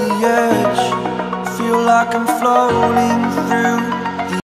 the edge. Feel like I'm floating through